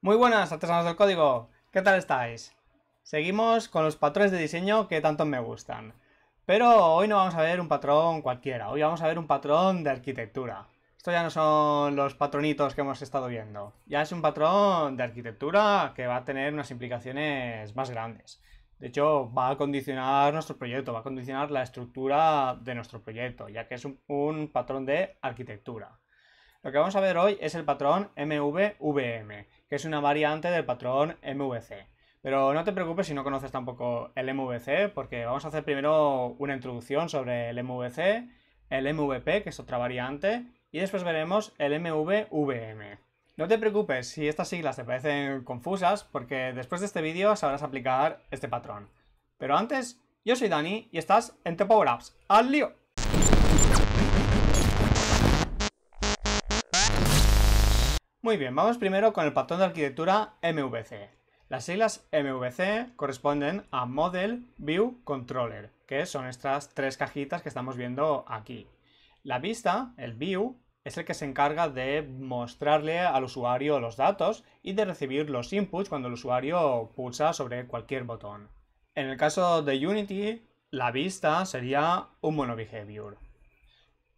Muy buenas, artesanos del código. ¿Qué tal estáis? Seguimos con los patrones de diseño que tanto me gustan. Pero hoy no vamos a ver un patrón cualquiera, hoy vamos a ver un patrón de arquitectura. Esto ya no son los patronitos que hemos estado viendo. Ya es un patrón de arquitectura que va a tener unas implicaciones más grandes. De hecho, va a condicionar nuestro proyecto, va a condicionar la estructura de nuestro proyecto, ya que es un, patrón de arquitectura. Lo que vamos a ver hoy es el patrón MVVM, que es una variante del patrón MVC. Pero no te preocupes si no conoces tampoco el MVC, porque vamos a hacer primero una introducción sobre el MVC, el MVP, que es otra variante, y después veremos el MVVM. No te preocupes si estas siglas te parecen confusas, porque después de este vídeo sabrás aplicar este patrón. Pero antes, yo soy Dani y estás en The Power Apps. ¡Al lío! Muy bien, vamos primero con el patrón de arquitectura MVC. Las siglas MVC corresponden a Model View Controller, que son estas tres cajitas que estamos viendo aquí. La vista, el view, es el que se encarga de mostrarle al usuario los datos y de recibir los inputs cuando el usuario pulsa sobre cualquier botón. En el caso de Unity, la vista sería un monobehavior.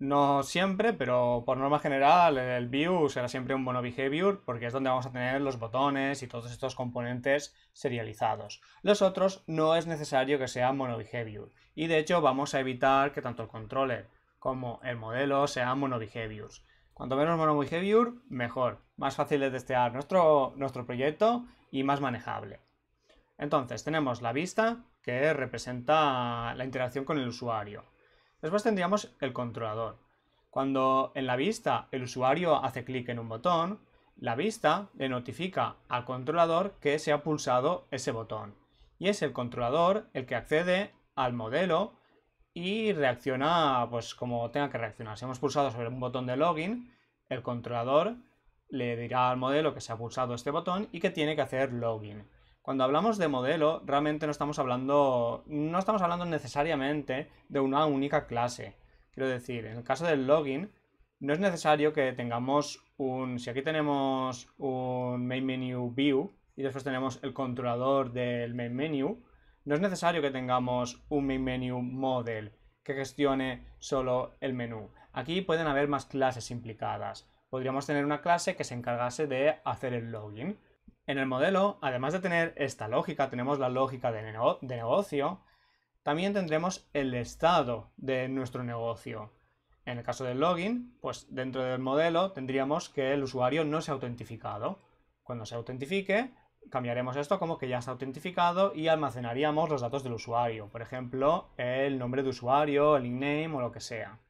No siempre, pero por norma general el view será siempre un monobehavior porque es donde vamos a tener los botones y todos estos componentes serializados. Los otros no es necesario que sean monobehavior y de hecho vamos a evitar que tanto el controller como el modelo sean monobehaviors. Cuanto menos monobehavior, mejor. Más fácil de testear nuestro, nuestro proyecto y más manejable. Entonces tenemos la vista que representa la interacción con el usuario. Después tendríamos el controlador. Cuando en la vista el usuario hace clic en un botón, la vista le notifica al controlador que se ha pulsado ese botón. Y es el controlador el que accede al modelo y reacciona pues como tenga que reaccionar. Si hemos pulsado sobre un botón de login, el controlador le dirá al modelo que se ha pulsado este botón y que tiene que hacer login. Cuando hablamos de modelo, realmente no estamos hablando, no estamos hablando necesariamente de una única clase. Quiero decir, en el caso del login, no es necesario que tengamos un, si aquí tenemos un main menu view y después tenemos el controlador del main menu, no es necesario que tengamos un main menu model que gestione solo el menú. Aquí pueden haber más clases implicadas. Podríamos tener una clase que se encargase de hacer el login. En el modelo, además de tener esta lógica, tenemos la lógica de, negocio, también tendremos el estado de nuestro negocio. En el caso del login, pues dentro del modelo tendríamos que el usuario no se ha autentificado. Cuando se autentifique, cambiaremos esto como que ya está autentificado y almacenaríamos los datos del usuario. Por ejemplo, el nombre de usuario, el nickname o lo que sea.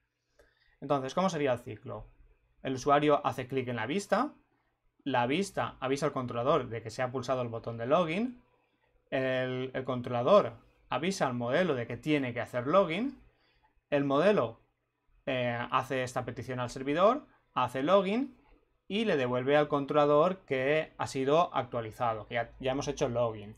Entonces, ¿cómo sería el ciclo? El usuario hace clic en la vista, la vista avisa al controlador de que se ha pulsado el botón de login, el, controlador avisa al modelo de que tiene que hacer login, el modelo eh, hace esta petición al servidor, hace login y le devuelve al controlador que ha sido actualizado, que ya, ya hemos hecho login.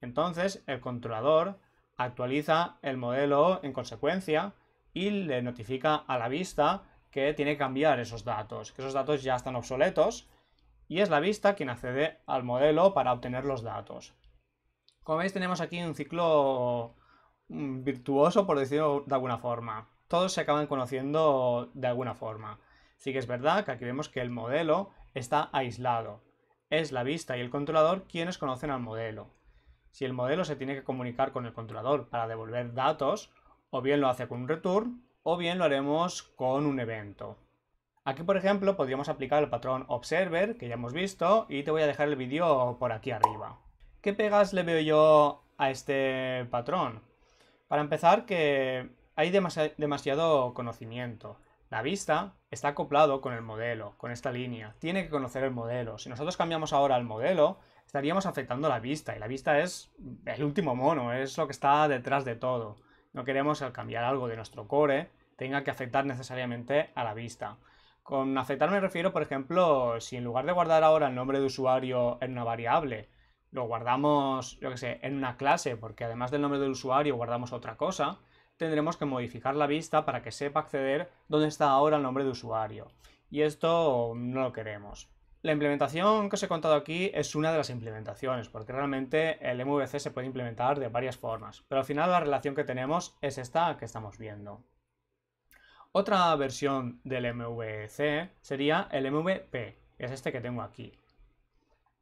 Entonces el controlador actualiza el modelo en consecuencia y le notifica a la vista que tiene que cambiar esos datos, que esos datos ya están obsoletos y es la vista quien accede al modelo para obtener los datos. Como veis tenemos aquí un ciclo mm, virtuoso, por decirlo de alguna forma. Todos se acaban conociendo de alguna forma. Sí que es verdad que aquí vemos que el modelo está aislado. Es la vista y el controlador quienes conocen al modelo. Si el modelo se tiene que comunicar con el controlador para devolver datos, o bien lo hace con un return, o bien lo haremos con un evento. Aquí, por ejemplo, podríamos aplicar el patrón observer, que ya hemos visto, y te voy a dejar el vídeo por aquí arriba. ¿Qué pegas le veo yo a este patrón? Para empezar, que hay demasiado conocimiento. La vista está acoplado con el modelo, con esta línea. Tiene que conocer el modelo. Si nosotros cambiamos ahora el modelo, estaríamos afectando la vista. Y la vista es el último mono, es lo que está detrás de todo. No queremos al cambiar algo de nuestro core tenga que afectar necesariamente a la vista. Con afectar me refiero, por ejemplo, si en lugar de guardar ahora el nombre de usuario en una variable, lo guardamos, yo que sé, en una clase, porque además del nombre del usuario guardamos otra cosa, tendremos que modificar la vista para que sepa acceder dónde está ahora el nombre de usuario. Y esto no lo queremos. La implementación que os he contado aquí es una de las implementaciones, porque realmente el MVC se puede implementar de varias formas, pero al final la relación que tenemos es esta que estamos viendo. Otra versión del MVC sería el MVP, que es este que tengo aquí.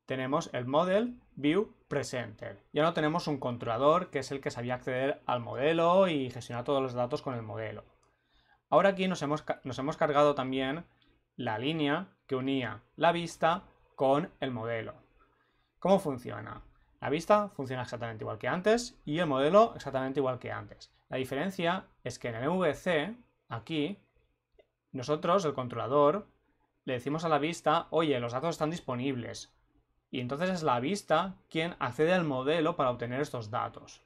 Tenemos el Model View Presenter. Ya no tenemos un controlador que es el que sabía acceder al modelo y gestionar todos los datos con el modelo. Ahora aquí nos hemos, nos hemos cargado también la línea que unía la vista con el modelo. ¿Cómo funciona? La vista funciona exactamente igual que antes y el modelo exactamente igual que antes. La diferencia es que en el MVC, aquí, nosotros, el controlador, le decimos a la vista, oye, los datos están disponibles. Y entonces es la vista quien accede al modelo para obtener estos datos.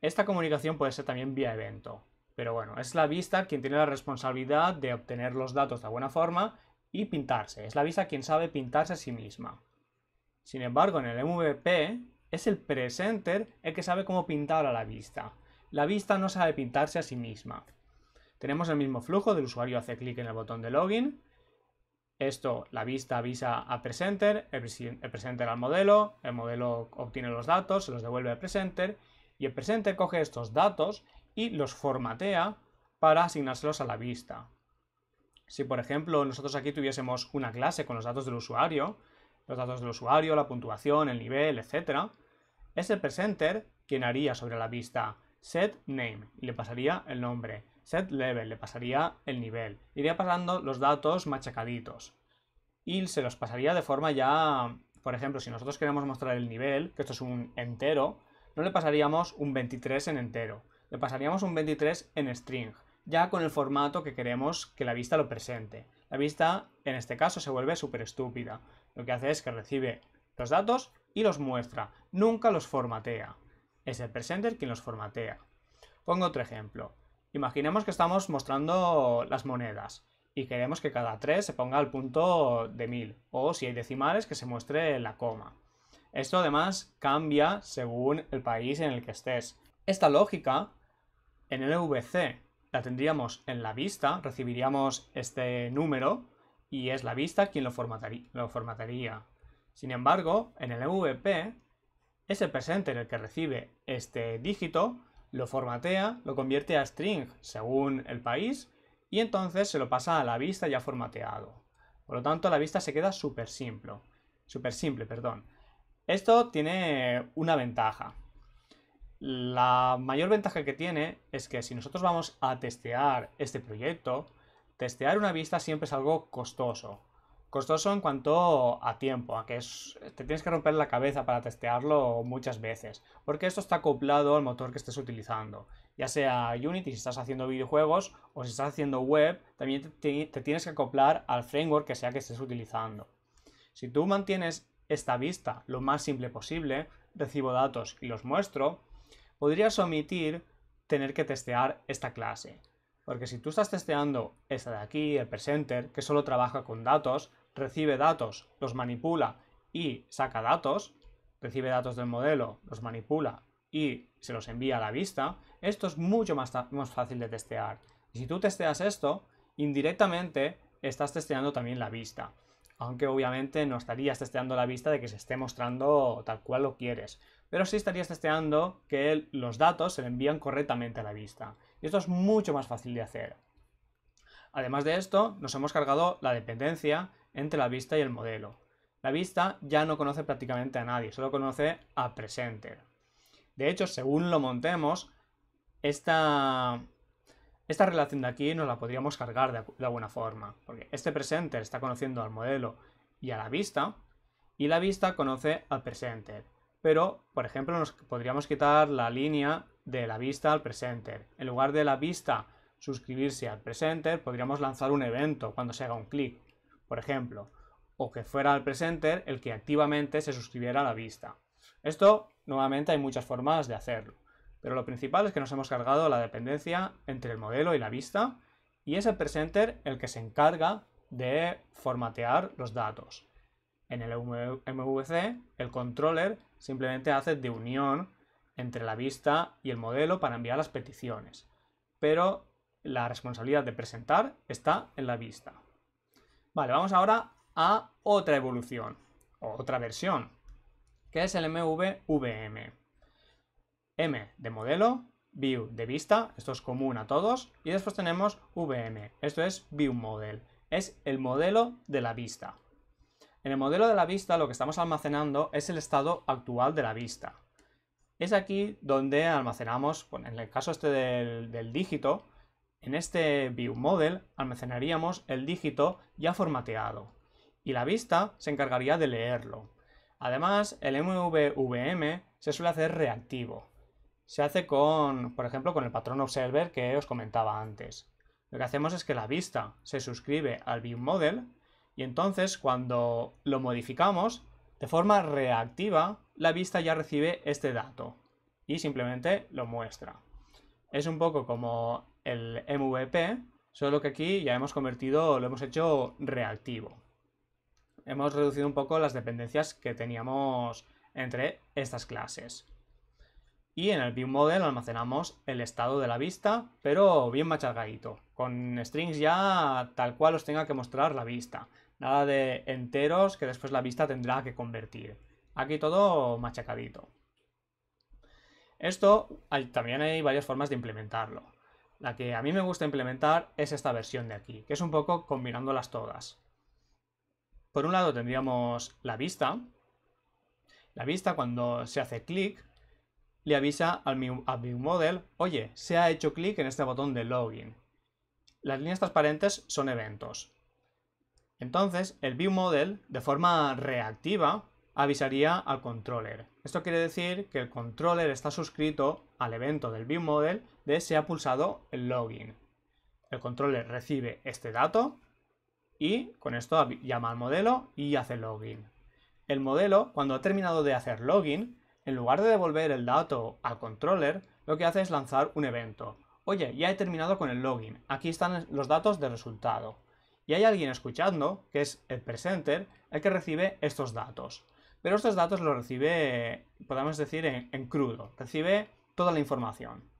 Esta comunicación puede ser también vía evento. Pero bueno, es la vista quien tiene la responsabilidad de obtener los datos de buena forma y pintarse. Es la vista quien sabe pintarse a sí misma. Sin embargo, en el MVP es el presenter el que sabe cómo pintar a la vista. La vista no sabe pintarse a sí misma. Tenemos el mismo flujo, del usuario hace clic en el botón de login. Esto, la vista avisa al presenter, el, presenter al modelo, el modelo obtiene los datos, se los devuelve al presenter y el presenter coge estos datos y los formatea para asignárselos a la vista. Si por ejemplo nosotros aquí tuviésemos una clase con los datos del usuario, los datos del usuario, la puntuación, el nivel, etc., es el presenter quien haría sobre la vista set name y le pasaría el nombre, set level le pasaría el nivel, iría pasando los datos machacaditos y se los pasaría de forma ya, por ejemplo, si nosotros queremos mostrar el nivel, que esto es un entero, no le pasaríamos un 23 en entero, le pasaríamos un 23 en string, ya con el formato que queremos que la vista lo presente. La vista, en este caso, se vuelve súper estúpida. Lo que hace es que recibe los datos y los muestra, nunca los formatea. Es el presenter quien los formatea. Pongo otro ejemplo. Imaginemos que estamos mostrando las monedas y queremos que cada 3 se ponga al punto de 1000 o si hay decimales que se muestre la coma. Esto además cambia según el país en el que estés. Esta lógica en el VC la tendríamos en la vista, recibiríamos este número y es la vista quien lo formataría. Sin embargo, en el MVP es el presenter el que recibe este dígito, lo formatea, lo convierte a string según el país y entonces se lo pasa a la vista ya formateado. Por lo tanto, la vista se queda súper simple. Súper simple, perdón. Esto tiene una ventaja. La mayor ventaja que tiene es que si nosotros vamos a testear este proyecto, testear una vista siempre es algo costoso. Costoso en cuanto a tiempo, a que te tienes que romper la cabeza para testearlo muchas veces, porque esto está acoplado al motor que estés utilizando. Ya sea Unity si estás haciendo videojuegos o si estás haciendo web, también te, te tienes que acoplar al framework que sea que estés utilizando. Si tú mantienes esta vista lo más simple posible, recibo datos y los muestro, podrías omitir tener que testear esta clase. Porque si tú estás testeando esta de aquí, el presenter, que solo trabaja con datos, recibe datos, los manipula y saca datos, recibe datos del modelo, los manipula y se los envía a la vista, esto es mucho más, fácil de testear. Si tú testeas esto, indirectamente estás testeando también la vista aunque obviamente no estarías testeando la vista de que se esté mostrando tal cual lo quieres, pero sí estarías testeando que los datos se le envían correctamente a la vista. Y esto es mucho más fácil de hacer. Además de esto, nos hemos cargado la dependencia entre la vista y el modelo. La vista ya no conoce prácticamente a nadie, solo conoce a presenter. De hecho, según lo montemos, esta, esta relación de aquí nos la podríamos cargar de, alguna forma, porque este presenter está conociendo al modelo y a la vista, y la vista conoce al presenter. Pero, por ejemplo, nos podríamos quitar la línea de la vista al presenter. En lugar de la vista suscribirse al presenter, podríamos lanzar un evento cuando se haga un clic, por ejemplo, o que fuera el presenter el que activamente se suscribiera a la vista. Esto, nuevamente, hay muchas formas de hacerlo. Pero lo principal es que nos hemos cargado la dependencia entre el modelo y la vista y es el presenter el que se encarga de formatear los datos. En el MVC, el controller simplemente hace de unión entre la vista y el modelo para enviar las peticiones. Pero la responsabilidad de presentar está en la vista. Vale, vamos ahora a otra evolución, o otra versión, que es el MVVM. M de modelo, View de vista, esto es común a todos, y después tenemos VM, esto es View Model, es el modelo de la vista. En el modelo de la vista lo que estamos almacenando es el estado actual de la vista. Es aquí donde almacenamos, bueno, en el caso este del, del dígito, en este View Model almacenaríamos el dígito ya formateado y la vista se encargaría de leerlo. Además, el MVVM se suele hacer reactivo se hace con, por ejemplo, con el patrón observer que os comentaba antes. Lo que hacemos es que la vista se suscribe al viewModel y entonces cuando lo modificamos, de forma reactiva, la vista ya recibe este dato y simplemente lo muestra. Es un poco como el MVP, solo que aquí ya hemos convertido, lo hemos hecho reactivo. Hemos reducido un poco las dependencias que teníamos entre estas clases. Y en el ViewModel almacenamos el estado de la vista, pero bien machacadito, con strings ya tal cual os tenga que mostrar la vista. Nada de enteros que después la vista tendrá que convertir. Aquí todo machacadito. Esto también hay varias formas de implementarlo. La que a mí me gusta implementar es esta versión de aquí, que es un poco combinándolas todas. Por un lado tendríamos la vista. La vista cuando se hace clic le avisa al ViewModel, oye, se ha hecho clic en este botón de login. Las líneas transparentes son eventos. Entonces, el ViewModel, de forma reactiva, avisaría al controller. Esto quiere decir que el controller está suscrito al evento del ViewModel de se ha pulsado el login. El controller recibe este dato y con esto llama al modelo y hace login. El modelo, cuando ha terminado de hacer login, en lugar de devolver el dato al controller, lo que hace es lanzar un evento. Oye, ya he terminado con el login. Aquí están los datos de resultado. Y hay alguien escuchando, que es el presenter, el que recibe estos datos. Pero estos datos los recibe, podemos decir, en, crudo. Recibe toda la información.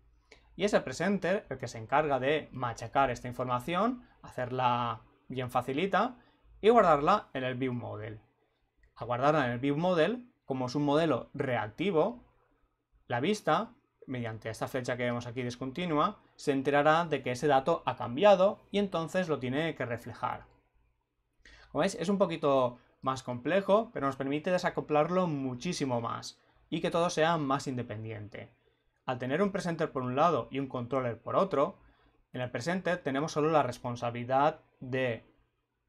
Y es el presenter el que se encarga de machacar esta información, hacerla bien facilita y guardarla en el view model. Guardarla en el view model como es un modelo reactivo, la vista, mediante esta flecha que vemos aquí discontinua, se enterará de que ese dato ha cambiado y entonces lo tiene que reflejar. Como veis, es un poquito más complejo, pero nos permite desacoplarlo muchísimo más y que todo sea más independiente. Al tener un presenter por un lado y un controller por otro, en el presenter tenemos solo la responsabilidad de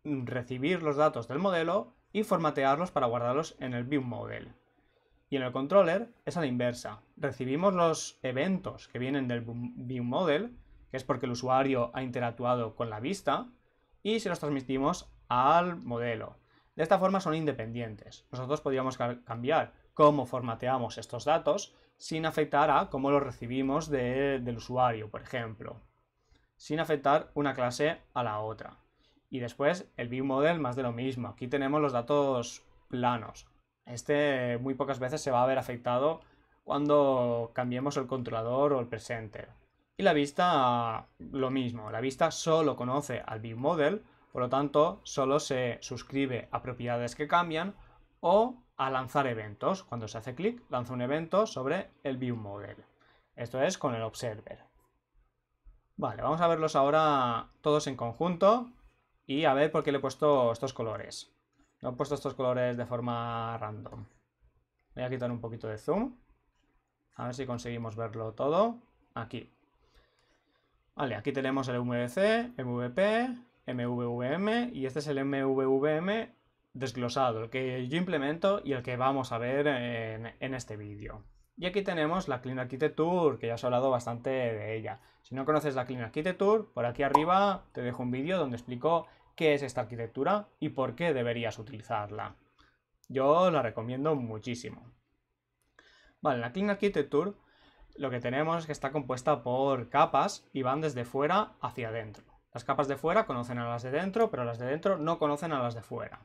recibir los datos del modelo y formatearlos para guardarlos en el view model. Y en el controller es a la inversa. Recibimos los eventos que vienen del view model, que es porque el usuario ha interactuado con la vista, y se los transmitimos al modelo. De esta forma son independientes. Nosotros podríamos cambiar cómo formateamos estos datos sin afectar a cómo los recibimos del usuario, por ejemplo. Sin afectar una clase a la otra. Y después el ViewModel más de lo mismo. Aquí tenemos los datos planos. Este muy pocas veces se va a ver afectado cuando cambiemos el controlador o el presenter. Y la vista lo mismo. La vista solo conoce al ViewModel, por lo tanto solo se suscribe a propiedades que cambian o a lanzar eventos. Cuando se hace clic, lanza un evento sobre el ViewModel. Esto es con el Observer. Vale, vamos a verlos ahora todos en conjunto y a ver por qué le he puesto estos colores. No he puesto estos colores de forma random. Voy a quitar un poquito de zoom. A ver si conseguimos verlo todo. Aquí. Vale, aquí tenemos el MVC, MVP, MVVM y este es el MVVM desglosado, el que yo implemento y el que vamos a ver en, este vídeo. Y aquí tenemos la Clean Architecture, que ya os he hablado bastante de ella. Si no conoces la Clean Architecture, por aquí arriba te dejo un vídeo donde explico qué es esta arquitectura y por qué deberías utilizarla. Yo la recomiendo muchísimo. Vale, la Clean Architecture lo que tenemos es que está compuesta por capas y van desde fuera hacia adentro. Las capas de fuera conocen a las de dentro, pero las de dentro no conocen a las de fuera.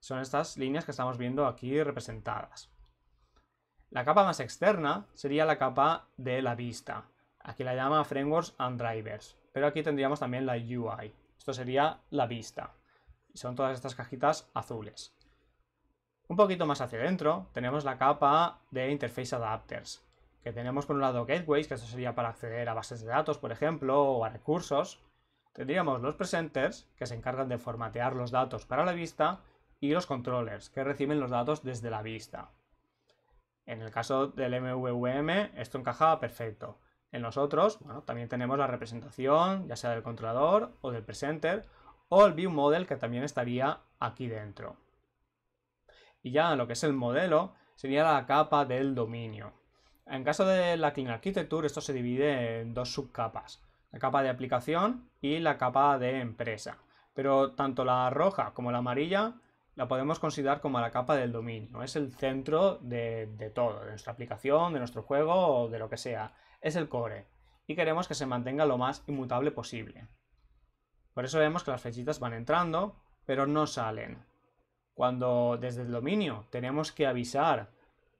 Son estas líneas que estamos viendo aquí representadas. La capa más externa sería la capa de la vista. Aquí la llama Frameworks and Drivers. Pero aquí tendríamos también la UI. Esto sería la vista. Y son todas estas cajitas azules. Un poquito más hacia adentro tenemos la capa de Interface Adapters, que tenemos por un lado gateways, que eso sería para acceder a bases de datos, por ejemplo, o a recursos. Tendríamos los presenters, que se encargan de formatear los datos para la vista, y los controllers, que reciben los datos desde la vista. En el caso del MVVM, esto encajaba perfecto. En los otros, bueno, también tenemos la representación, ya sea del controlador o del presenter, o el view model, que también estaría aquí dentro. Y ya lo que es el modelo sería la capa del dominio. En caso de la Clean Architecture, esto se divide en dos subcapas, la capa de aplicación y la capa de empresa. Pero tanto la roja como la amarilla la podemos considerar como la capa del dominio. Es el centro de, de todo, de nuestra aplicación, de nuestro juego o de lo que sea. Es el core. Y queremos que se mantenga lo más inmutable posible. Por eso vemos que las flechitas van entrando, pero no salen. Cuando desde el dominio tenemos que avisar,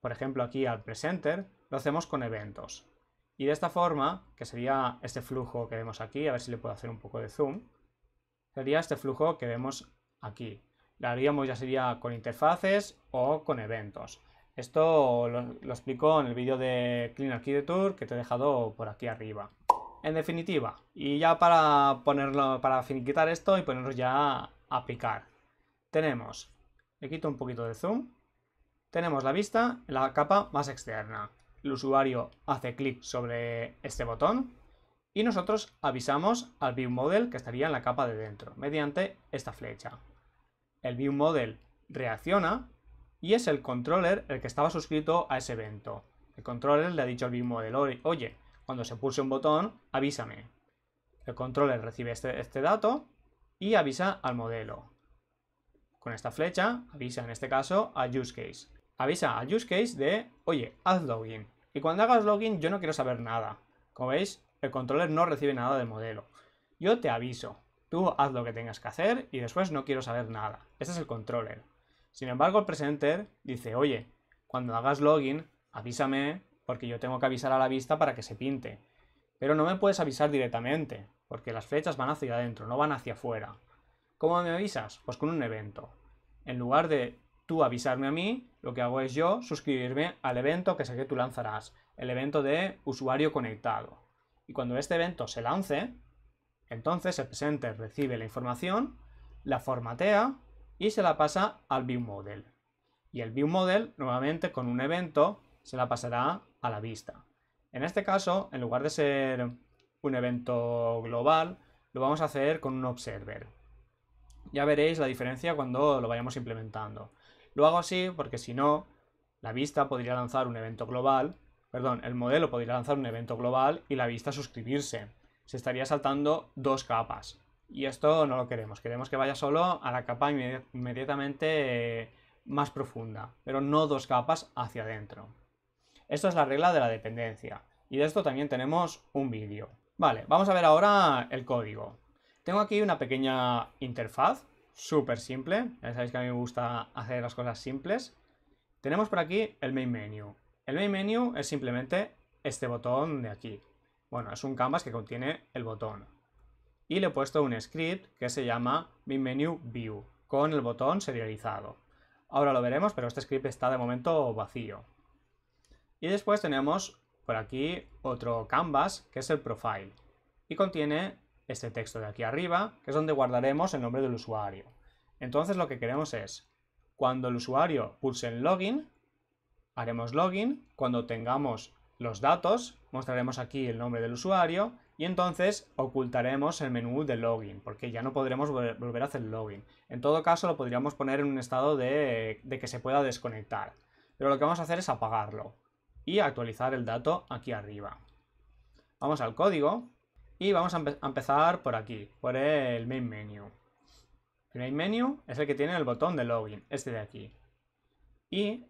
por ejemplo aquí al presenter, lo hacemos con eventos. Y de esta forma, que sería este flujo que vemos aquí, a ver si le puedo hacer un poco de zoom, sería este flujo que vemos aquí. Lo haríamos ya sería con interfaces o con eventos. Esto lo, lo explico en el vídeo de Clean Architecture que te he dejado por aquí arriba. En definitiva, y ya para ponerlo, para finiquitar esto y ponernos ya a aplicar. Tenemos le quito un poquito de zoom. Tenemos la vista en la capa más externa. El usuario hace clic sobre este botón y nosotros avisamos al View Model que estaría en la capa de dentro mediante esta flecha. El View Model reacciona y es el controller el que estaba suscrito a ese evento. El controller le ha dicho al View Model, oye, cuando se pulse un botón, avísame. El controller recibe este, este dato y avisa al modelo. Con esta flecha avisa en este caso a use case. Avisa al use case de, oye, haz login. Y cuando hagas login yo no quiero saber nada. Como veis, el controller no recibe nada del modelo. Yo te aviso. Tú haz lo que tengas que hacer y después no quiero saber nada. Este es el controller. Sin embargo, el presenter dice, oye, cuando hagas login, avísame porque yo tengo que avisar a la vista para que se pinte. Pero no me puedes avisar directamente, porque las flechas van hacia adentro, no van hacia afuera. ¿Cómo me avisas? Pues con un evento. En lugar de tú avisarme a mí, lo que hago es yo suscribirme al evento que sé que tú lanzarás, el evento de usuario conectado. Y cuando este evento se lance, entonces el presenter recibe la información, la formatea y se la pasa al view model. Y el view model, nuevamente con un evento, se la pasará a la vista. En este caso, en lugar de ser un evento global, lo vamos a hacer con un observer. Ya veréis la diferencia cuando lo vayamos implementando. Lo hago así porque si no, la vista podría lanzar un evento global, perdón, el modelo podría lanzar un evento global y la vista suscribirse. Se estaría saltando dos capas. Y esto no lo queremos, queremos que vaya solo a la capa inmediatamente eh, más profunda, pero no dos capas hacia adentro. Esto es la regla de la dependencia. Y de esto también tenemos un vídeo. Vale, vamos a ver ahora el código. Tengo aquí una pequeña interfaz, súper simple. Ya sabéis que a mí me gusta hacer las cosas simples. Tenemos por aquí el main menu. El main menu es simplemente este botón de aquí. Bueno, es un canvas que contiene el botón. Y le he puesto un script que se llama main menu view, con el botón serializado. Ahora lo veremos, pero este script está de momento vacío. Y después tenemos por aquí otro canvas, que es el profile. Y contiene este texto de aquí arriba, que es donde guardaremos el nombre del usuario. Entonces lo que queremos es, cuando el usuario pulse en login, haremos login, cuando tengamos los datos, mostraremos aquí el nombre del usuario y entonces ocultaremos el menú de login, porque ya no podremos volver a hacer login. En todo caso lo podríamos poner en un estado de, que se pueda desconectar, pero lo que vamos a hacer es apagarlo y actualizar el dato aquí arriba. Vamos al código y vamos a, empezar por aquí, por el main menu. El main menu es el que tiene el botón de login, este de aquí. Y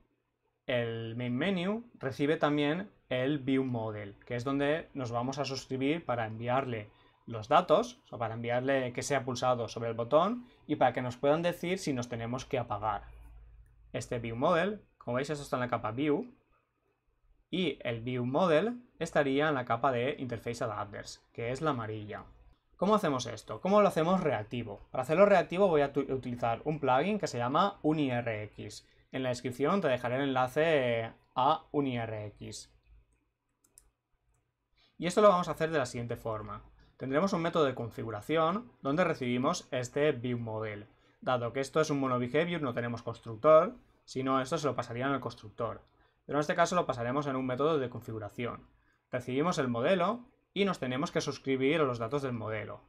el main menu recibe también el view model, que es donde nos vamos a suscribir para enviarle los datos, o para enviarle que sea pulsado sobre el botón y para que nos puedan decir si nos tenemos que apagar. Este view model, como veis, eso está en la capa view, y el View Model estaría en la capa de Interface Adapters, que es la amarilla. ¿Cómo hacemos esto? ¿Cómo lo hacemos reactivo? Para hacerlo reactivo voy a utilizar un plugin que se llama UniRX. En la descripción te dejaré el enlace a UniRX. Y esto lo vamos a hacer de la siguiente forma. Tendremos un método de configuración donde recibimos este viewModel. Dado que esto es un monobehavior, no tenemos constructor, sino esto se lo pasaría en el constructor. Pero en este caso lo pasaremos en un método de configuración. Recibimos el modelo y nos tenemos que suscribir a los datos del modelo.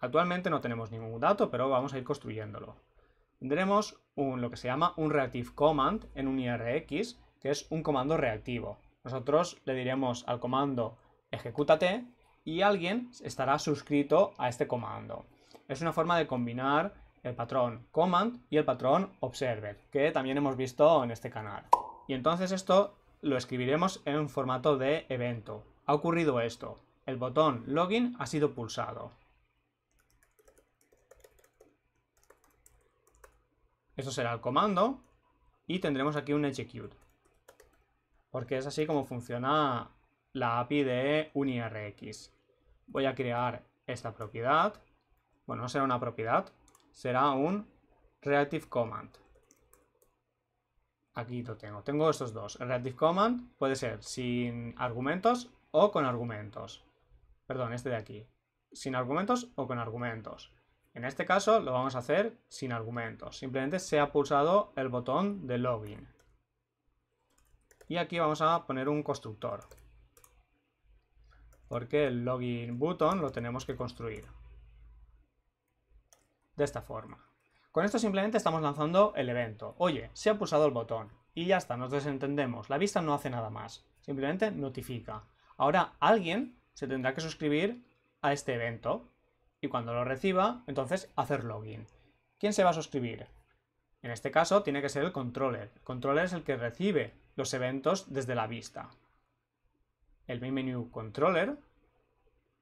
Actualmente no tenemos ningún dato, pero vamos a ir construyéndolo. Tendremos un, lo que se llama un reactive command en un IRX, que es un comando reactivo. Nosotros le diremos al comando ejecútate y alguien estará suscrito a este comando. Es una forma de combinar el patrón command y el patrón observer, que también hemos visto en este canal. Y entonces esto lo escribiremos en formato de evento. Ha ocurrido esto. El botón login ha sido pulsado. Eso será el comando y tendremos aquí un execute. Porque es así como funciona la API de UniRX. Voy a crear esta propiedad. Bueno, no será una propiedad, será un reactive command. Aquí lo tengo. Tengo estos dos. El reactive command puede ser sin argumentos o con argumentos. Perdón, este de aquí. Sin argumentos o con argumentos. En este caso lo vamos a hacer sin argumentos. Simplemente se ha pulsado el botón de login. Y aquí vamos a poner un constructor. Porque el login button lo tenemos que construir. De esta forma. Con esto simplemente estamos lanzando el evento. Oye, se ha pulsado el botón. Y ya está, nos desentendemos. La vista no hace nada más. Simplemente notifica. Ahora alguien se tendrá que suscribir a este evento y cuando lo reciba, entonces hacer login. ¿Quién se va a suscribir? En este caso tiene que ser el controller. El controller es el que recibe los eventos desde la vista. El menu controller.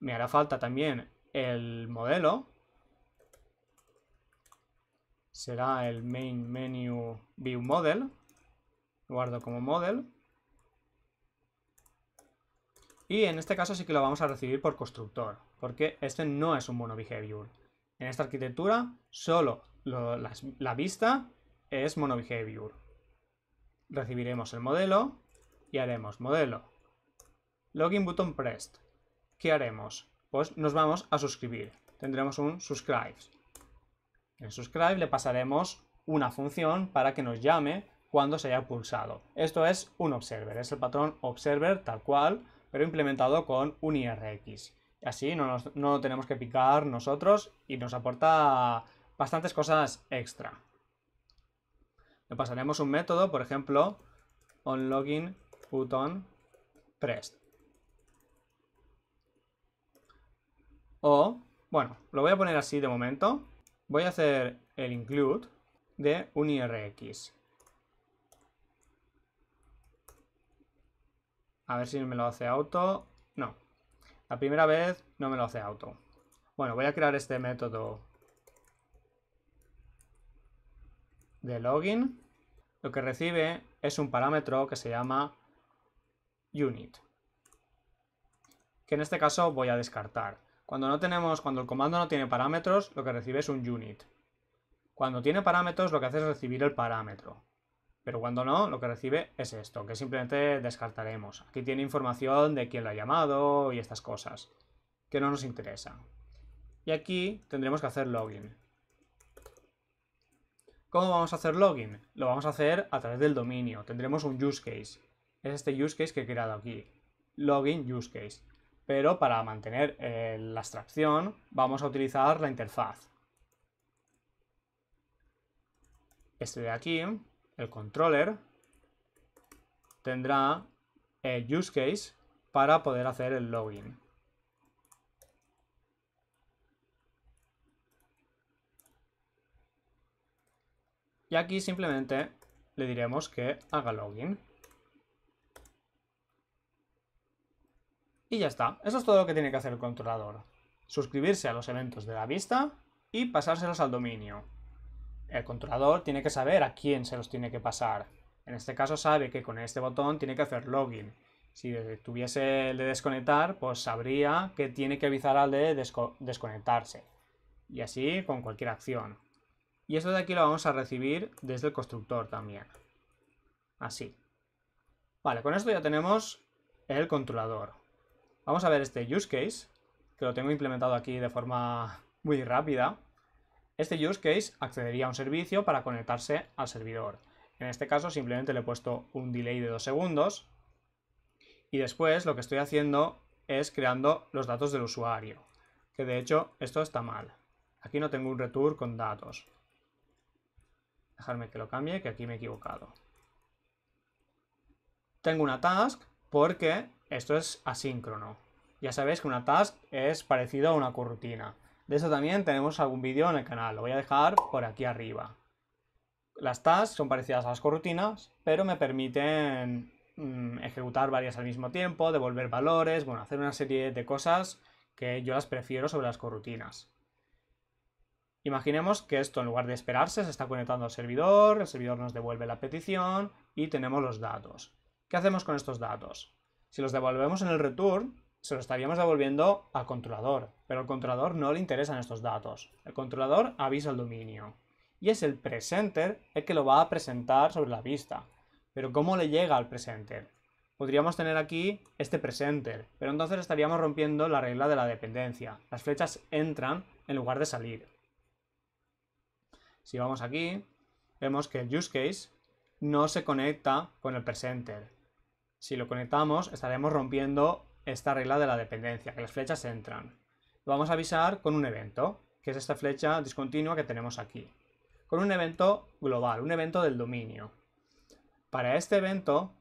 Me hará falta también el modelo. Será el main menu view model. guardo como model. Y en este caso sí que lo vamos a recibir por constructor, porque este no es un monobehavior. En esta arquitectura solo la, vista es monobehavior. Recibiremos el modelo y haremos modelo login button pressed. ¿Qué haremos? Pues nos vamos a suscribir. Tendremos un subscribe. En subscribe le pasaremos una función para que nos llame cuando se haya pulsado. Esto es un observer, es el patrón observer tal cual pero implementado con un IRX. Así no, no tenemos que picar nosotros y nos aporta bastantes cosas extra. Le pasaremos un método, por ejemplo, onLogin button. O, bueno, lo voy a poner así de momento. Voy a hacer el include de un IRX. A ver si me lo hace auto. La primera vez no me lo hace auto. Bueno, voy a crear este método de login. Lo que recibe es un parámetro que se llama unit. Que en este caso voy a descartar. Cuando no tenemos, cuando el comando no tiene parámetros, lo que recibe es un unit. Cuando tiene parámetros, lo que hace es recibir el parámetro. Pero cuando no, lo que recibe es esto, que simplemente descartaremos. Aquí tiene información de quién lo ha llamado y estas cosas, que no nos interesa. Y aquí tendremos que hacer login. ¿Cómo vamos a hacer login? Lo vamos a hacer a través del dominio. Tendremos un use case. Es este use case que he creado aquí. Login use case. Pero para mantener eh, la abstracción vamos a utilizar la interfaz. Este de aquí el controller tendrá el use case para poder hacer el login. Y aquí simplemente le diremos que haga login. Y ya está. Eso es todo lo que tiene que hacer el controlador. Suscribirse a los eventos de la vista y pasárselos al dominio el controlador tiene que saber a quién se los tiene que pasar. En este caso sabe que con este botón tiene que hacer login. Si tuviese el de desconectar, pues sabría que tiene que avisar al de desconectarse. Y así con cualquier acción. Y esto de aquí lo vamos a recibir desde el constructor también. Así. Vale, con esto ya tenemos el controlador. Vamos a ver este use case, que lo tengo implementado aquí de forma muy rápida. Este use case accedería a un servicio para conectarse al servidor. En este caso simplemente le he puesto un delay de 2 segundos. Y después lo que estoy haciendo es creando los datos del usuario. Que de hecho esto está mal. Aquí no tengo un return con datos. Dejarme que lo cambie, que aquí me he equivocado. Tengo una task porque esto es asíncrono. Ya sabéis que una task es parecido a una corrutina. De eso también tenemos algún vídeo en el canal, lo voy a dejar por aquí arriba. Las tasks son parecidas a las corrutinas, pero me permiten mm, ejecutar varias al mismo tiempo, devolver valores, bueno, hacer una serie de cosas que yo las prefiero sobre las corrutinas. Imaginemos que esto en lugar de esperarse se está conectando al servidor, el servidor nos devuelve la petición y tenemos los datos. ¿Qué hacemos con estos datos? Si los devolvemos en el return, se los estaríamos devolviendo al controlador, pero al controlador no le interesan estos datos. El controlador avisa al dominio. Y es el presenter el que lo va a presentar sobre la vista. Pero ¿cómo le llega al presenter? Podríamos tener aquí este presenter, pero entonces estaríamos rompiendo la regla de la dependencia. Las flechas entran en lugar de salir. Si vamos aquí, vemos que el use case no se conecta con el presenter. Si lo conectamos, estaremos rompiendo esta regla de la dependencia, que las flechas entran. Lo vamos a avisar con un evento, que es esta flecha discontinua que tenemos aquí. Con un evento global, un evento del dominio. Para este evento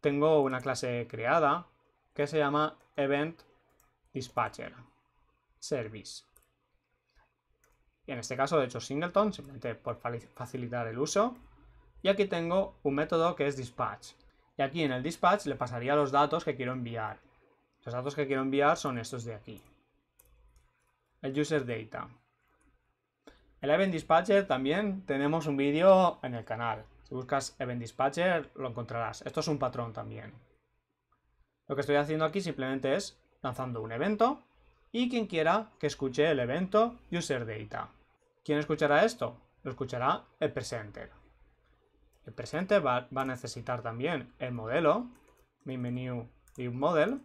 tengo una clase creada que se llama Event Dispatcher Service. Y en este caso he hecho singleton, simplemente por facilitar el uso. Y aquí tengo un método que es dispatch. Y aquí en el dispatch le pasaría los datos que quiero enviar. Los datos que quiero enviar son estos de aquí. El user data. El Event Dispatcher también tenemos un vídeo en el canal. Si buscas Event Dispatcher lo encontrarás. Esto es un patrón también. Lo que estoy haciendo aquí simplemente es lanzando un evento y quien quiera que escuche el evento user data. ¿Quién escuchará esto? Lo escuchará el presenter. El presenter va, a necesitar también el modelo, mi menú view model,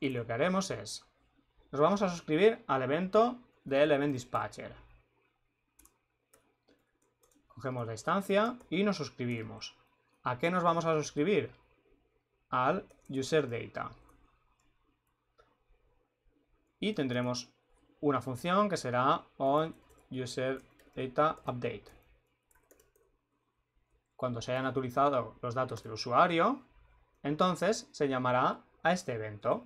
y lo que haremos es, nos vamos a suscribir al evento del Event Dispatcher. Cogemos la instancia y nos suscribimos. ¿A qué nos vamos a suscribir? Al User Data. Y tendremos una función que será on. Cuando se hayan actualizado los datos del usuario, entonces se llamará a este evento.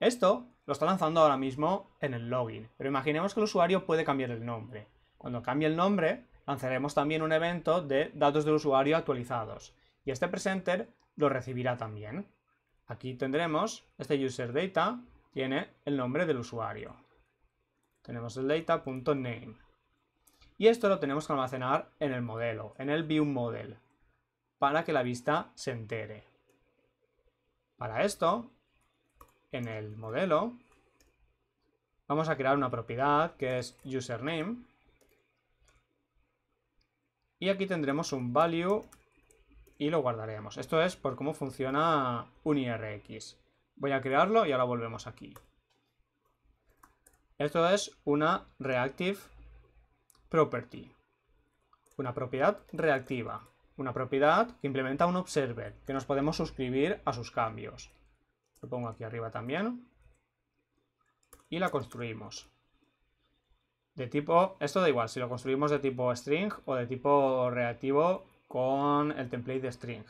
Esto lo está lanzando ahora mismo en el login, pero imaginemos que el usuario puede cambiar el nombre. Cuando cambie el nombre, lanzaremos también un evento de datos del usuario actualizados, y este presenter lo recibirá también. Aquí tendremos, este user data tiene el nombre del usuario. Tenemos el data.name. Y esto lo tenemos que almacenar en el modelo, en el view model, para que la vista se entere. Para esto, en el modelo, vamos a crear una propiedad que es username. Y aquí tendremos un value y lo guardaremos. Esto es por cómo funciona un IRX. Voy a crearlo y ahora volvemos aquí. Esto es una reactive property. Una propiedad reactiva. Una propiedad que implementa un observer, que nos podemos suscribir a sus cambios. Lo pongo aquí arriba también. Y la construimos. De tipo, esto da igual, si lo construimos de tipo string o de tipo reactivo con el template de string.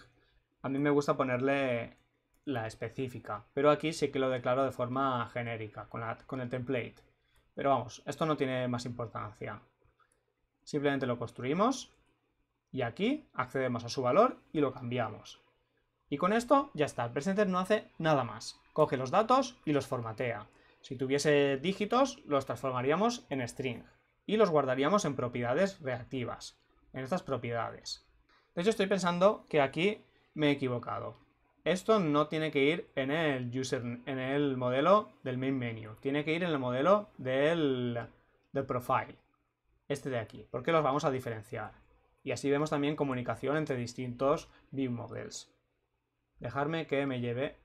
A mí me gusta ponerle la específica, pero aquí sí que lo declaro de forma genérica, con, con el template. Pero vamos, esto no tiene más importancia. Simplemente lo construimos y aquí accedemos a su valor y lo cambiamos. Y con esto ya está, el presenter no hace nada más. Coge los datos y los formatea. Si tuviese dígitos, los transformaríamos en string y los guardaríamos en propiedades reactivas. en estas propiedades. De hecho, estoy pensando que aquí me he equivocado. Esto no tiene que ir en el user, en el modelo del main menu. Tiene que ir en el modelo del, del profile. Este de aquí. Porque los vamos a diferenciar. Y así vemos también comunicación entre distintos view models. Dejarme que me lleve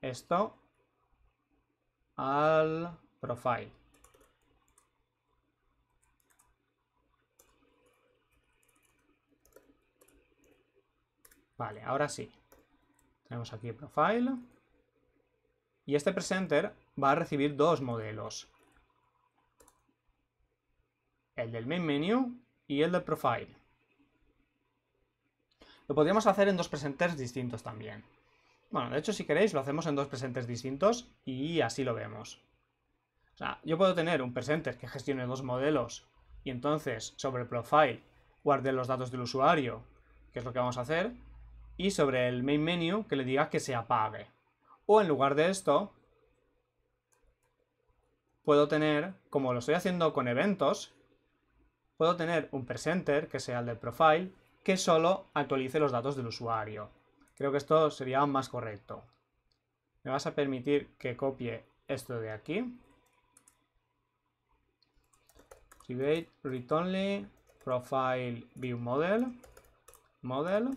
esto al profile. Vale, ahora sí. Tenemos aquí profile. Y este presenter va a recibir dos modelos. El del main menu y el del profile. Lo podríamos hacer en dos presenters distintos también. Bueno, de hecho, si queréis, lo hacemos en dos presenters distintos y así lo vemos. O sea, yo puedo tener un presenter que gestione dos modelos y entonces sobre el profile guarde los datos del usuario, que es lo que vamos a hacer, y sobre el main menu que le diga que se apague. O en lugar de esto, puedo tener, como lo estoy haciendo con eventos, puedo tener un presenter, que sea el del profile, que solo actualice los datos del usuario. Creo que esto sería más correcto. Me vas a permitir que copie esto de aquí. Private read only, profile view model, model,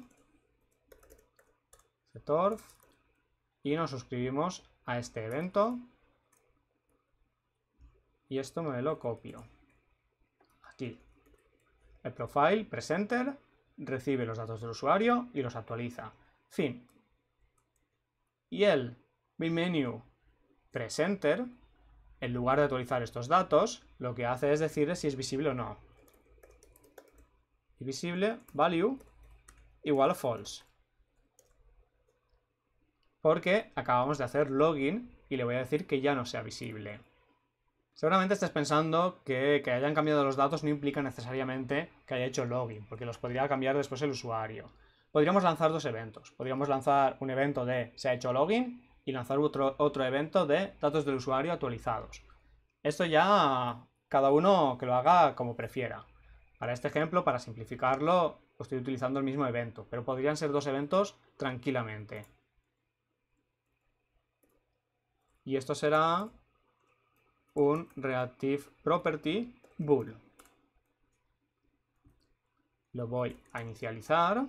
y nos suscribimos a este evento. Y esto me lo copio. Aquí. El profile presenter recibe los datos del usuario y los actualiza fin y el menu presenter en lugar de actualizar estos datos lo que hace es decirle si es visible o no y visible value igual a false porque acabamos de hacer login y le voy a decir que ya no sea visible. Seguramente estés pensando que, que hayan cambiado los datos no implica necesariamente que haya hecho login, porque los podría cambiar después el usuario. Podríamos lanzar dos eventos. Podríamos lanzar un evento de se ha hecho login y lanzar otro, otro evento de datos del usuario actualizados. Esto ya cada uno que lo haga como prefiera. Para este ejemplo, para simplificarlo, estoy utilizando el mismo evento, pero podrían ser dos eventos tranquilamente. Y esto será un Reactive Property Bool. Lo voy a inicializar.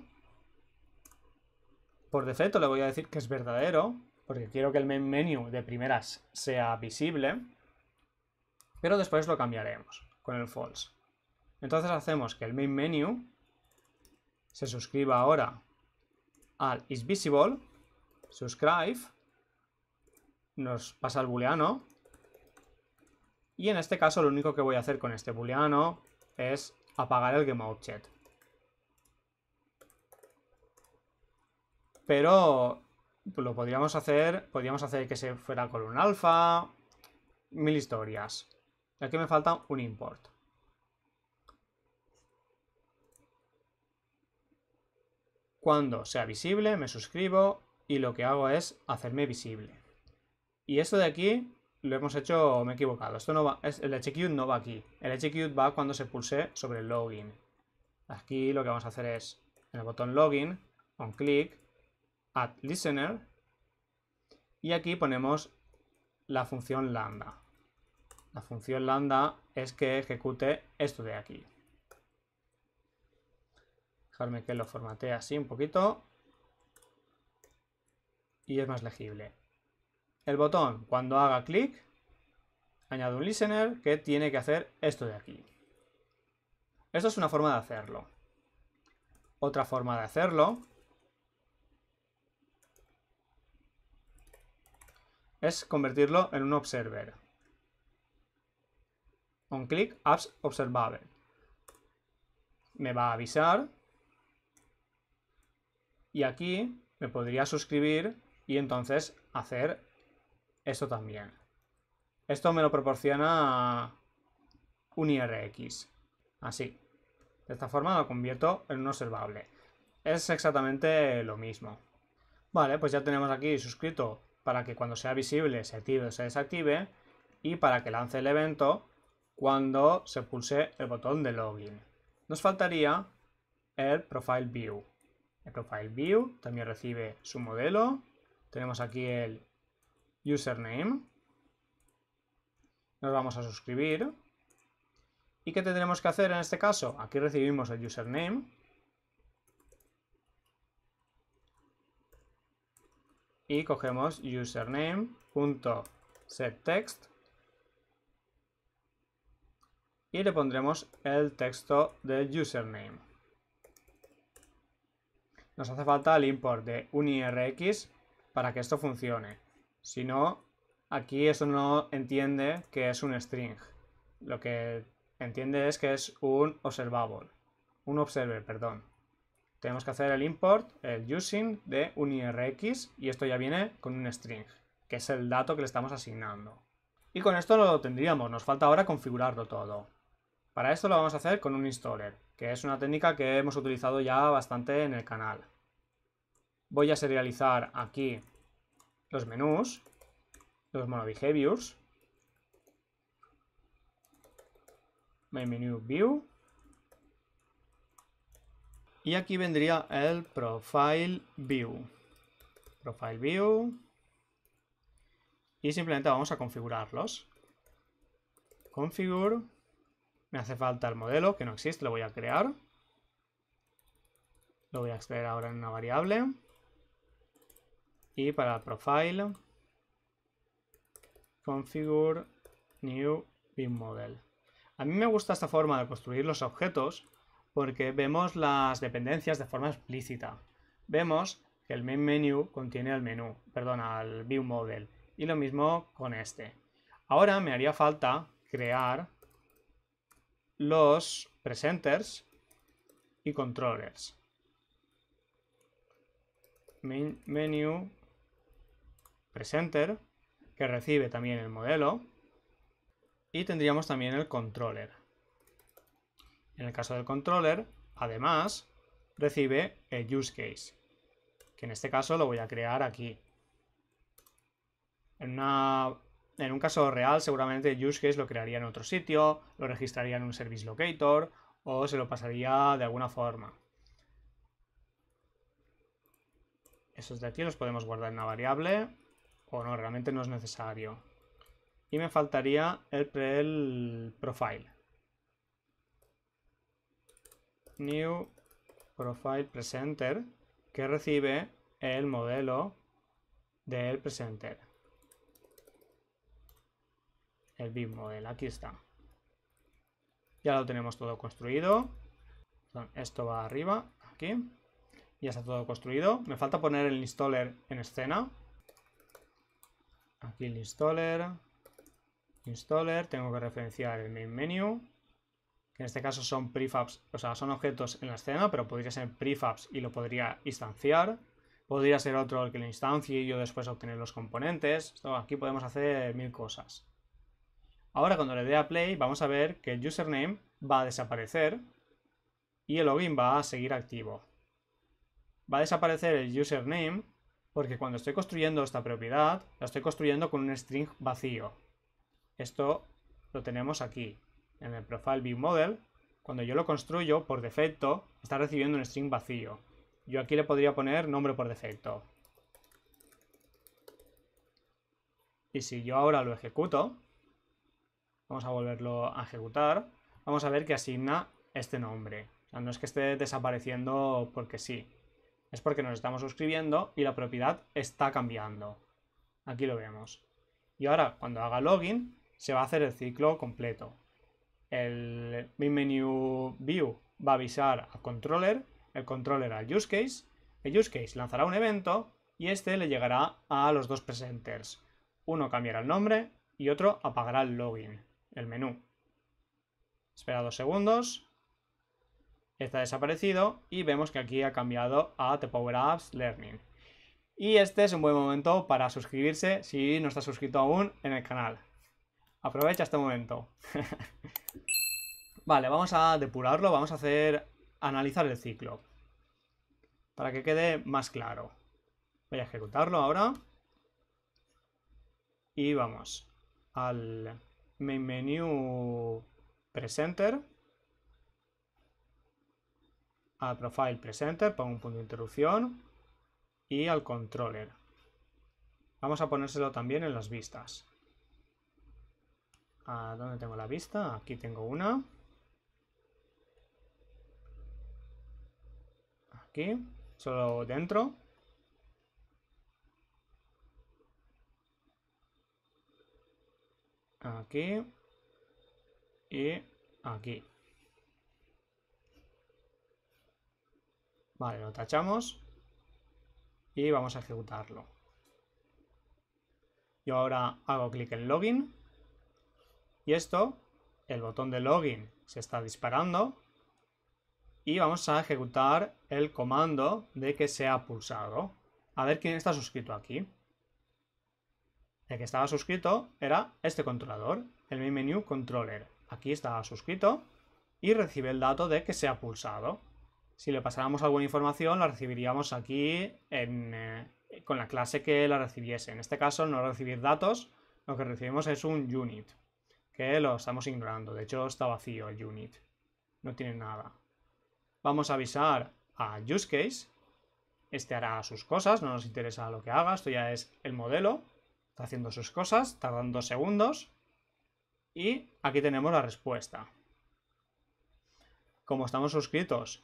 Por defecto le voy a decir que es verdadero, porque quiero que el main menu de primeras sea visible. Pero después lo cambiaremos con el false. Entonces hacemos que el main menu se suscriba ahora al isVisible, subscribe, nos pasa el booleano. Y en este caso lo único que voy a hacer con este booleano es apagar el GameObject. Pero lo podríamos hacer, podríamos hacer que se fuera con un alfa, mil historias. Aquí me falta un import. Cuando sea visible me suscribo y lo que hago es hacerme visible. Y esto de aquí lo hemos hecho, me he equivocado. Esto no va, es, el execute no va aquí. El execute va cuando se pulse sobre el login. Aquí lo que vamos a hacer es, en el botón login, on click, add listener, y aquí ponemos la función lambda. La función lambda es que ejecute esto de aquí. Dejarme que lo formatee así un poquito. Y es más legible el botón, cuando haga clic, añado un listener que tiene que hacer esto de aquí. Esto es una forma de hacerlo. Otra forma de hacerlo es convertirlo en un observer. On click apps observable. Me va a avisar y aquí me podría suscribir y entonces hacer esto también. Esto me lo proporciona un IRX. Así. De esta forma lo convierto en un observable. Es exactamente lo mismo. Vale, pues ya tenemos aquí suscrito para que cuando sea visible se active o se desactive y para que lance el evento cuando se pulse el botón de login. Nos faltaría el profile view. El profile view también recibe su modelo. Tenemos aquí el username. Nos vamos a suscribir. ¿Y qué tendremos que hacer en este caso? Aquí recibimos el username. Y cogemos username.setText y le pondremos el texto del username. Nos hace falta el import de unirx para que esto funcione. Si no, aquí eso no entiende que es un string. Lo que entiende es que es un observable. Un observer, perdón. Tenemos que hacer el import, el using de unirx y esto ya viene con un string, que es el dato que le estamos asignando. Y con esto lo tendríamos, nos falta ahora configurarlo todo. Para esto lo vamos a hacer con un installer, que es una técnica que hemos utilizado ya bastante en el canal. Voy a serializar aquí los menús, los monobehaviors, main menu view, y aquí vendría el profile view. Profile view. Y simplemente vamos a configurarlos. Configure me hace falta el modelo, que no existe, lo voy a crear. Lo voy a extraer ahora en una variable. Y para profile, configure new model. A mí me gusta esta forma de construir los objetos porque vemos las dependencias de forma explícita. Vemos que el main menu contiene el menú, perdón, al view model. Y lo mismo con este. Ahora me haría falta crear los presenters y controllers. Main menu presenter que recibe también el modelo y tendríamos también el controller. En el caso del controller, además, recibe el use case, que en este caso lo voy a crear aquí. En un caso real, seguramente use case lo crearía en otro sitio, lo registraría en un service locator o se lo pasaría de alguna forma. Esos de aquí los podemos guardar en una variable o no, realmente no es necesario. Y me faltaría el, el profile. New profile presenter que recibe el modelo del presenter el model aquí está. Ya lo tenemos todo construido. Esto va arriba, aquí. Ya está todo construido. Me falta poner el installer en escena. Aquí el installer. Installer. Tengo que referenciar el main menu. Que en este caso son prefabs, o sea, son objetos en la escena, pero podría ser prefabs y lo podría instanciar. Podría ser otro el que lo instancie y yo después obtener los componentes. aquí podemos hacer mil cosas. Ahora cuando le dé a play vamos a ver que el username va a desaparecer y el login va a seguir activo. Va a desaparecer el username porque cuando estoy construyendo esta propiedad la estoy construyendo con un string vacío. Esto lo tenemos aquí en el profile view model. Cuando yo lo construyo por defecto está recibiendo un string vacío. Yo aquí le podría poner nombre por defecto. Y si yo ahora lo ejecuto, Vamos a volverlo a ejecutar. Vamos a ver que asigna este nombre. No es que esté desapareciendo porque sí. Es porque nos estamos suscribiendo y la propiedad está cambiando. Aquí lo vemos. Y ahora, cuando haga login, se va a hacer el ciclo completo. El main view va a avisar al controller, el controller al use case, el use case lanzará un evento y este le llegará a los dos presenters. Uno cambiará el nombre y otro apagará el login el menú. Espera dos segundos. Está desaparecido y vemos que aquí ha cambiado a The Power Apps Learning. Y este es un buen momento para suscribirse si no estás suscrito aún en el canal. Aprovecha este momento. vale, vamos a depurarlo, vamos a hacer analizar el ciclo. Para que quede más claro. Voy a ejecutarlo ahora. Y vamos al main menu presenter al profile presenter, pongo un punto de interrupción y al controller. Vamos a ponérselo también en las vistas. ¿A dónde tengo la vista? Aquí tengo una. Aquí, solo dentro. Aquí. Y aquí. Vale, lo tachamos. Y vamos a ejecutarlo. Yo ahora hago clic en login. Y esto, el botón de login se está disparando. Y vamos a ejecutar el comando de que se ha pulsado. A ver quién está suscrito aquí. El que estaba suscrito era este controlador, el menu controller. Aquí estaba suscrito y recibe el dato de que se ha pulsado. Si le pasáramos alguna información, la recibiríamos aquí eh, con la clase que la recibiese. En este caso, no recibir datos, lo que recibimos es un unit, que lo estamos ignorando. De hecho, está vacío el unit. No tiene nada. Vamos a avisar a useCase. Este hará sus cosas, no nos interesa lo que haga. Esto ya es el modelo. Está haciendo sus cosas, tardan dos segundos. Y aquí tenemos la respuesta. Como estamos suscritos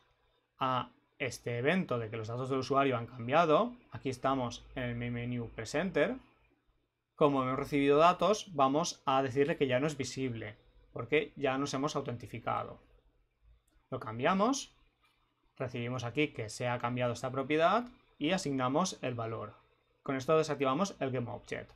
a este evento de que los datos del usuario han cambiado, aquí estamos en el menu presenter, como hemos recibido datos, vamos a decirle que ya no es visible, porque ya nos hemos autentificado. Lo cambiamos, recibimos aquí que se ha cambiado esta propiedad y asignamos el valor. Con esto desactivamos el GameObject.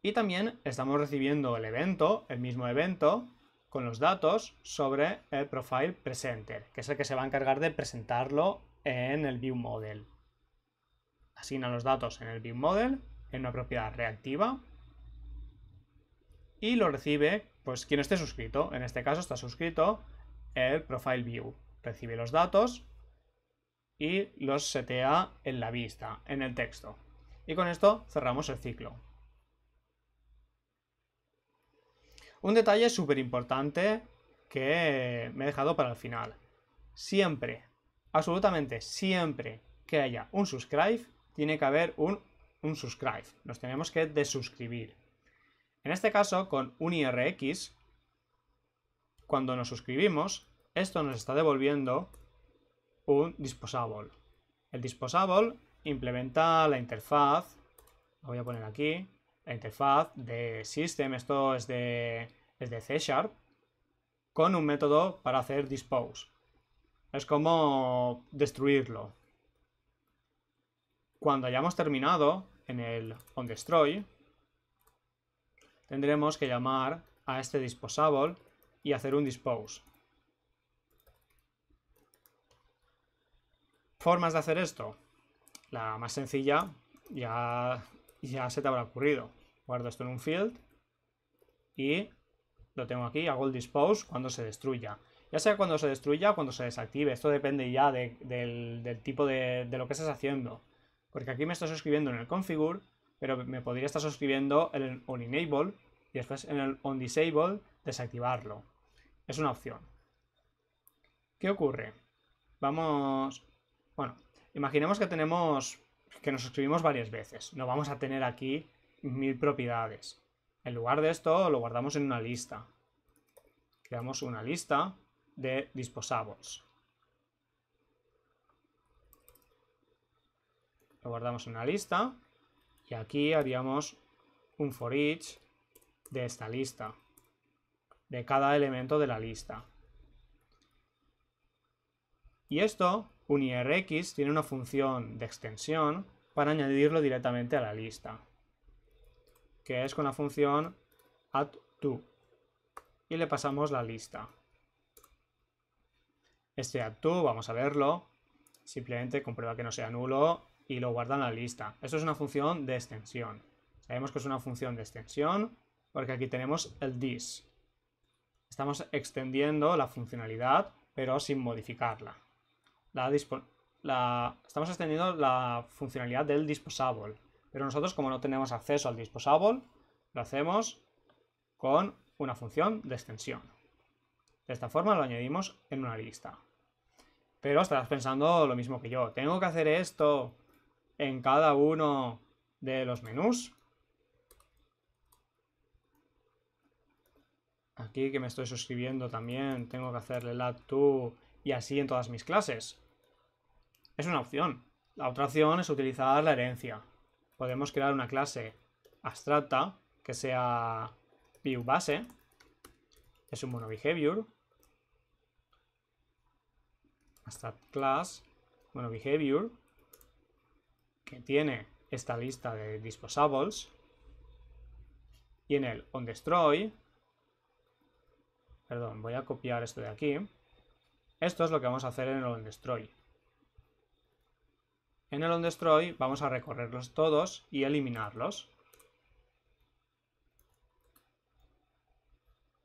Y también estamos recibiendo el evento, el mismo evento, con los datos sobre el profile presenter, que es el que se va a encargar de presentarlo en el view model. Asigna los datos en el view model, en una propiedad reactiva, y lo recibe pues quien esté suscrito. En este caso está suscrito el profile view. Recibe los datos y los setea en la vista, en el texto. Y con esto cerramos el ciclo. Un detalle súper importante que me he dejado para el final. Siempre, absolutamente siempre que haya un subscribe, tiene que haber un, un subscribe. Nos tenemos que desuscribir. En este caso, con un IRX, cuando nos suscribimos, esto nos está devolviendo un disposable. El disposable implementa la interfaz, lo voy a poner aquí, la interfaz de system, esto es de, es de C Sharp, con un método para hacer dispose. Es como destruirlo. Cuando hayamos terminado en el onDestroy, tendremos que llamar a este disposable y hacer un dispose. Formas de hacer esto. La más sencilla ya ya se te habrá ocurrido. Guardo esto en un field y lo tengo aquí, hago el dispose cuando se destruya. Ya sea cuando se destruya o cuando se desactive, esto depende ya del, tipo de, lo que estás haciendo. Porque aquí me estoy suscribiendo en el configure, pero me podría estar suscribiendo en el on enable y después en el on disable desactivarlo. Es una opción. ¿Qué ocurre? Vamos... Bueno, imaginemos que tenemos que nos suscribimos varias veces. No vamos a tener aquí mil propiedades. En lugar de esto, lo guardamos en una lista. Creamos una lista de disposables. Lo guardamos en una lista y aquí haríamos un for each de esta lista, de cada elemento de la lista. Y esto UniRX tiene una función de extensión para añadirlo directamente a la lista, que es con la función addTo. Y le pasamos la lista. Este addTo, vamos a verlo, simplemente comprueba que no sea nulo y lo guarda en la lista. Esto es una función de extensión. Sabemos que es una función de extensión porque aquí tenemos el this. Estamos extendiendo la funcionalidad, pero sin modificarla la, estamos extendiendo la funcionalidad del disposable. Pero nosotros, como no tenemos acceso al disposable, lo hacemos con una función de extensión. De esta forma lo añadimos en una lista. Pero estarás pensando lo mismo que yo. ¿Tengo que hacer esto en cada uno de los menús? Aquí que me estoy suscribiendo también, tengo que hacerle add to y así en todas mis clases. Es una opción. La otra opción es utilizar la herencia. Podemos crear una clase abstracta que sea view base. Es un monobehavior. Abstract class monobehavior tiene esta lista de disposables y en el onDestroy perdón, voy a copiar esto de aquí esto es lo que vamos a hacer en el onDestroy en el onDestroy vamos a recorrerlos todos y eliminarlos.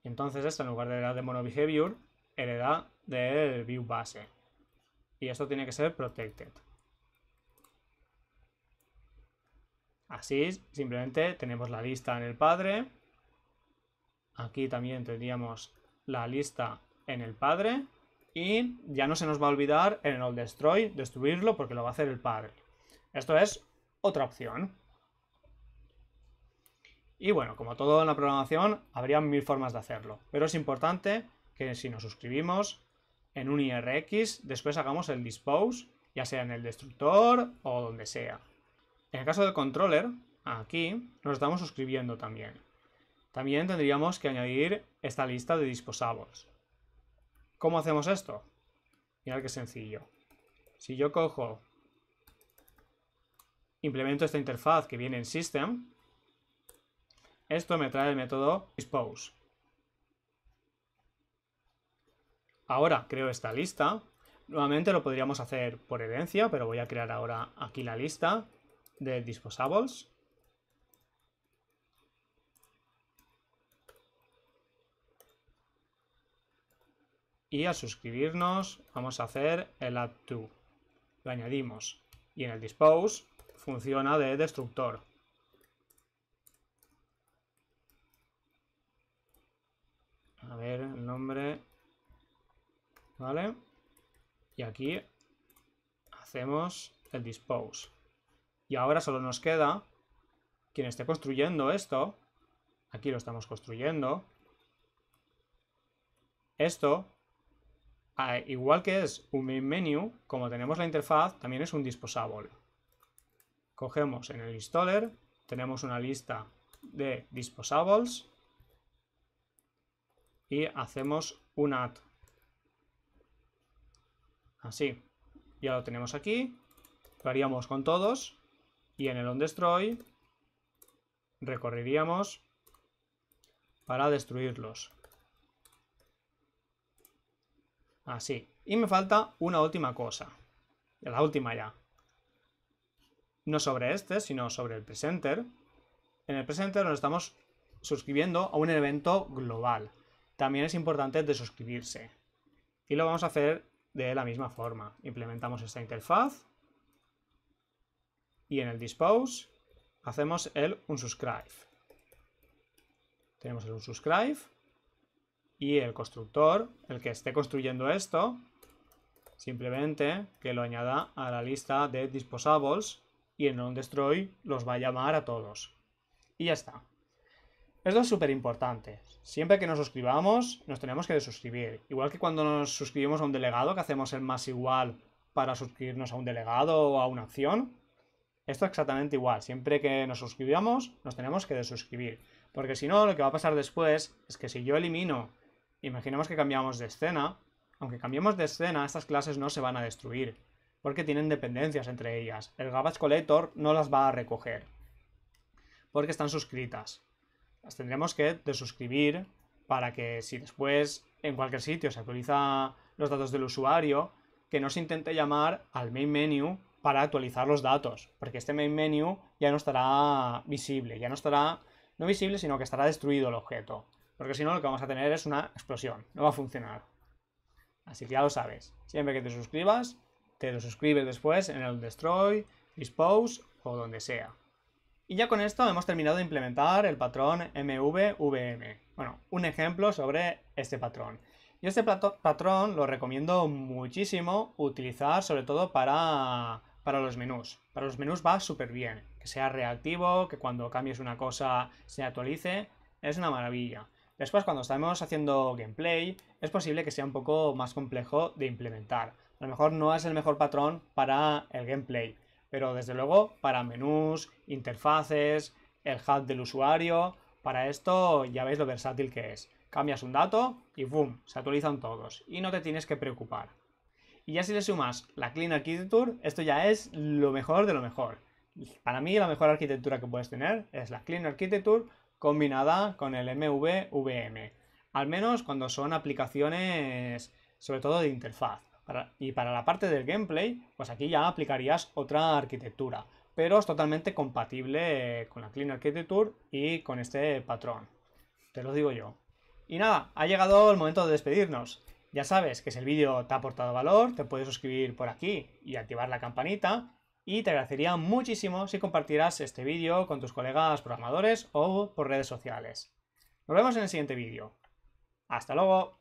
Entonces esto en lugar de heredar de monobehavior, hereda del view base. Y esto tiene que ser protected. Así simplemente tenemos la lista en el padre. Aquí también tendríamos la lista en el padre. Y ya no se nos va a olvidar en el destroy destruirlo porque lo va a hacer el padre. Esto es otra opción. Y bueno, como todo en la programación, habría mil formas de hacerlo. Pero es importante que si nos suscribimos en un IRX, después hagamos el dispose, ya sea en el destructor o donde sea. En el caso del controller, aquí nos estamos suscribiendo también. También tendríamos que añadir esta lista de disposables. ¿Cómo hacemos esto? Mirad qué sencillo. Si yo cojo, implemento esta interfaz que viene en System, esto me trae el método dispose. Ahora creo esta lista. Nuevamente lo podríamos hacer por herencia, pero voy a crear ahora aquí la lista de disposables. Y al suscribirnos vamos a hacer el add to. Lo añadimos. Y en el dispose funciona de destructor. A ver el nombre. ¿Vale? Y aquí hacemos el dispose. Y ahora solo nos queda quien esté construyendo esto. Aquí lo estamos construyendo. Esto igual que es un main menu, como tenemos la interfaz, también es un disposable. Cogemos en el installer, tenemos una lista de disposables y hacemos un add. Así. Ya lo tenemos aquí. Lo haríamos con todos. Y en el onDestroy recorreríamos para destruirlos. Así. Y me falta una última cosa. La última ya. No sobre este, sino sobre el presenter. En el presenter nos estamos suscribiendo a un evento global. También es importante de suscribirse. Y lo vamos a hacer de la misma forma. Implementamos esta interfaz. Y en el dispose hacemos el unsubscribe. Tenemos el unsubscribe y el constructor, el que esté construyendo esto, simplemente que lo añada a la lista de disposables y en onDestroy los va a llamar a todos. Y ya está. Esto es súper importante. Siempre que nos suscribamos, nos tenemos que desuscribir. Igual que cuando nos suscribimos a un delegado, que hacemos el más igual para suscribirnos a un delegado o a una acción. Esto es exactamente igual. Siempre que nos suscribamos, nos tenemos que desuscribir. Porque si no, lo que va a pasar después es que si yo elimino Imaginemos que cambiamos de escena. Aunque cambiemos de escena, estas clases no se van a destruir, porque tienen dependencias entre ellas. El Garbage Collector no las va a recoger, porque están suscritas. Las tendremos que desuscribir para que si después en cualquier sitio se actualiza los datos del usuario, que no se intente llamar al main menu para actualizar los datos, porque este main menu ya no estará visible, ya no estará, no visible, sino que estará destruido el objeto. Porque si no, lo que vamos a tener es una explosión. No va a funcionar. Así que ya lo sabes. Siempre que te suscribas, te lo suscribes después en el Destroy, Dispose o donde sea. Y ya con esto hemos terminado de implementar el patrón MVVM. Bueno, un ejemplo sobre este patrón. Y este patrón lo recomiendo muchísimo utilizar sobre todo para, para los menús. Para los menús va súper bien. Que sea reactivo, que cuando cambies una cosa se actualice. Es una maravilla. Después, cuando estamos haciendo gameplay, es posible que sea un poco más complejo de implementar. A lo mejor no es el mejor patrón para el gameplay, pero desde luego para menús, interfaces, el HUD del usuario, para esto ya veis lo versátil que es. Cambias un dato y ¡boom! Se actualizan todos y no te tienes que preocupar. Y ya si le sumas la Clean Architecture, esto ya es lo mejor de lo mejor. Para mí la mejor arquitectura que puedes tener es la Clean Architecture combinada con el MVVM. Al menos cuando son aplicaciones sobre todo de interfaz. y para la parte del gameplay, pues aquí ya aplicarías otra arquitectura, pero es totalmente compatible con la Clean Architecture y con este patrón. Te lo digo yo. Y nada, ha llegado el momento de despedirnos. Ya sabes que si el vídeo te ha aportado valor, te puedes suscribir por aquí y activar la campanita y te agradecería muchísimo si compartieras este vídeo con tus colegas programadores o por redes sociales. Nos vemos en el siguiente vídeo. ¡Hasta luego!